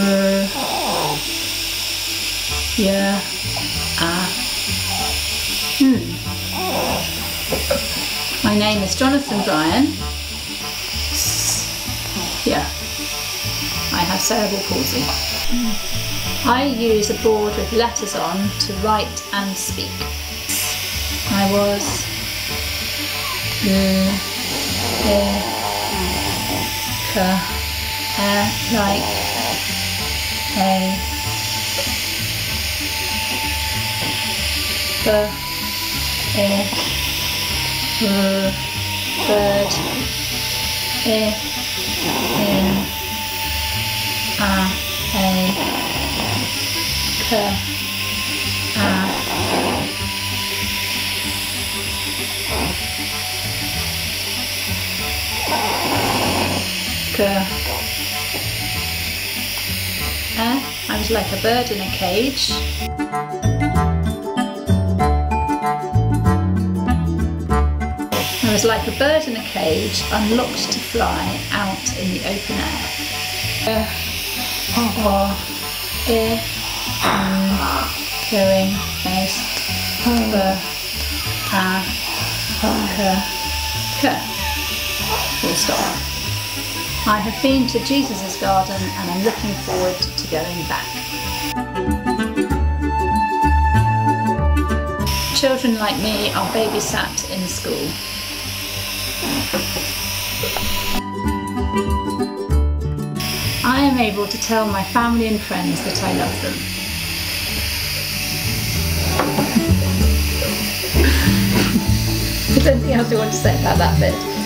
uh, yeah, ah. Hmm. My name is Jonathan Bryan. Yeah, I have cerebral palsy. I use a board with letters on to write and speak. I was uh, uh, ka, uh, like a the uh, bird i in a a k a k uh, I was like a bird in a cage. I was like a bird in a cage, unlocked to fly out in the open air. Uh, or, ear, mm, hearing, nose, the, a, k, k. Full stop. I have been to Jesus' garden and I'm looking forward to going back. Children like me are babysat in school. I am able to tell my family and friends that I love them. There anything else you want to say about that bit?